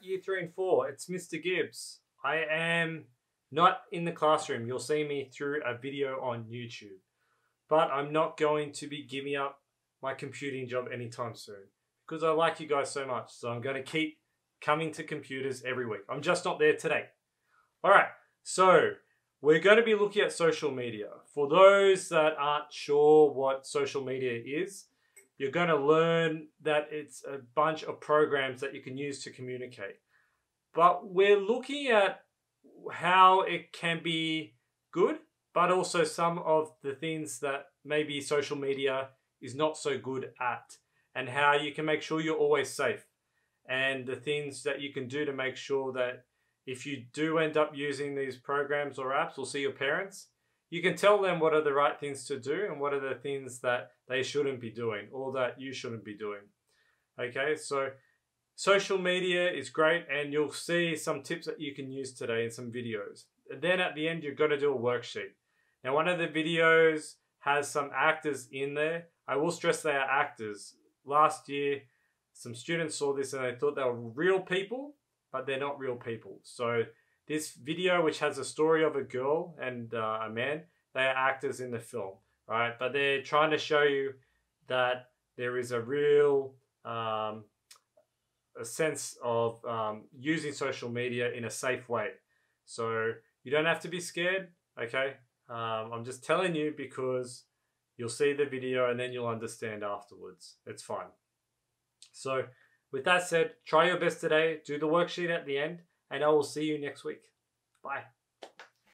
Year three and four, it's Mr. Gibbs. I am not in the classroom. You'll see me through a video on YouTube. But I'm not going to be giving up my computing job anytime soon because I like you guys so much. So I'm going to keep coming to computers every week. I'm just not there today. Alright, so we're going to be looking at social media. For those that aren't sure what social media is, you're going to learn that it's a bunch of programs that you can use to communicate. But we're looking at how it can be good, but also some of the things that maybe social media is not so good at, and how you can make sure you're always safe, and the things that you can do to make sure that if you do end up using these programs or apps, or see your parents, you can tell them what are the right things to do and what are the things that they shouldn't be doing or that you shouldn't be doing. Okay, so social media is great and you'll see some tips that you can use today in some videos. And then at the end, you're going to do a worksheet. Now, one of the videos has some actors in there. I will stress they are actors. Last year, some students saw this and they thought they were real people, but they're not real people. So this video, which has a story of a girl and uh, a man, they are actors in the film, right? But they're trying to show you that there is a real um, a sense of um, using social media in a safe way. So you don't have to be scared, okay? Um, I'm just telling you because you'll see the video and then you'll understand afterwards. It's fine. So, with that said, try your best today, do the worksheet at the end, and I will see you next week. Bye.